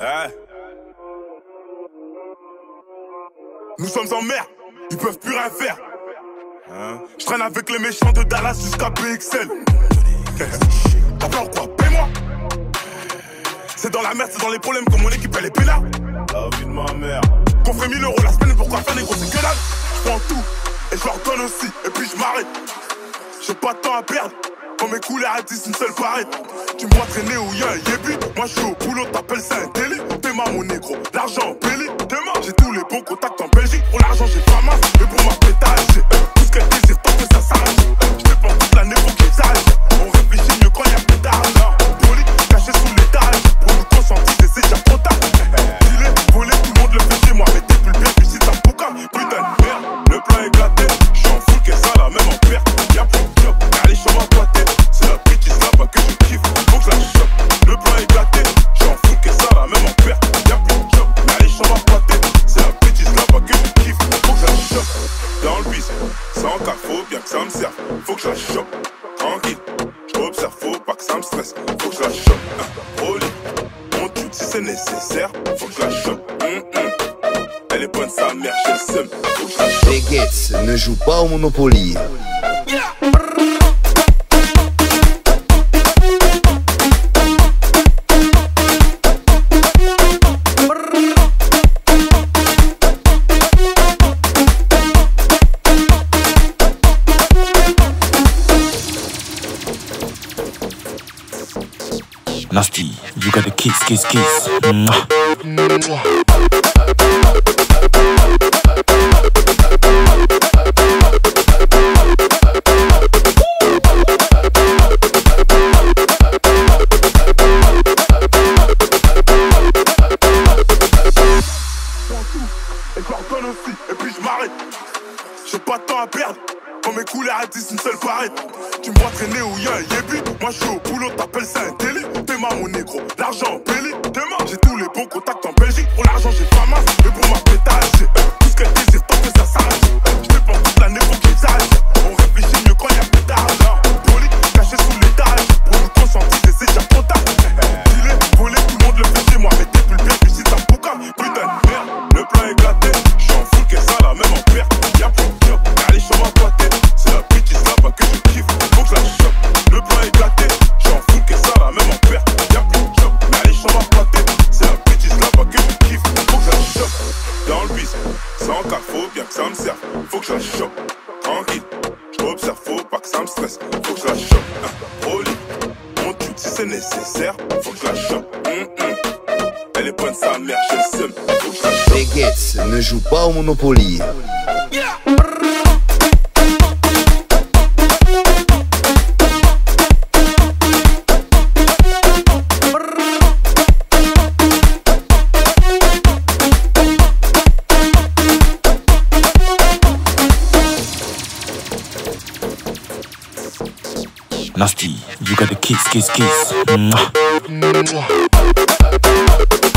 Eh. Nous sommes en mer, ils peuvent plus rien faire. Hein? Je traîne avec les méchants de Dallas jusqu'à PXL. T'as peur quoi Paie-moi C'est dans la merde, c'est dans les problèmes que mon équipe elle est pénale. La vie ma mère. Qu'on fait 1000 euros la semaine, pourquoi faire des gros c'est que Je prends tout et je leur donne aussi, et puis je m'arrête. J'ai pas de temps à perdre. Quand mes couleurs à 10, une seule paraît. Tu me vois traîner où yébi. Moi je suis au boulot, t'appelles 5 faut bien que ça me serve. Faut que je la chope. Tranquille, j'observe, faut pas que ça me stresse. Faut que je la chope. Hein, on tue si c'est nécessaire. Faut que je la chope. Elle est bonne sa mère, j'ai le seum. Faut que je la chope. Vegetes ne joue pas au Monopoly. Nasty, you got the kiss, kiss, kiss. Mwah. et puis je m'arrête. J'ai pas de temps à perdre, quand mes couleurs à 10, une seule paraît. Tu me vois traîner où y'a un yébi, moi je suis au boulot, t'appelles ça un délit. T'es ma mon négro, l'argent t'es ma. J'ai tous les bons contacts sans cas, faut bien que ça me serve. Faut que je la chope. Tranquille, j'observe, faut pas que ça me stresse. Faut que je la chope. Hein, au lit, on tue si c'est nécessaire. Faut que je la chope. Hum, hum. Elle est bonne sa mère, j'ai le seum. Faut que je la chope. Vegetes ne joue pas au Monopoly. Nasty, you got the kiss, kiss, kiss. Mwah. Mwah.